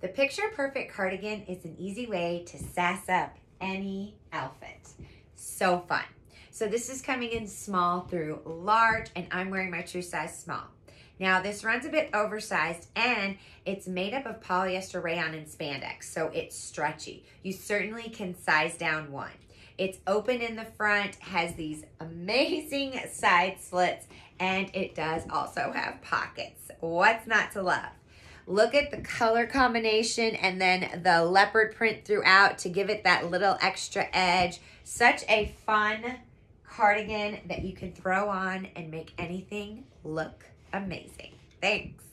The Picture Perfect cardigan is an easy way to sass up any outfit. So fun. So this is coming in small through large and I'm wearing my true size small. Now this runs a bit oversized and it's made up of polyester rayon and spandex, so it's stretchy. You certainly can size down one. It's open in the front, has these amazing side slits, and it does also have pockets. What's not to love? Look at the color combination and then the leopard print throughout to give it that little extra edge. Such a fun cardigan that you can throw on and make anything look amazing. Thanks.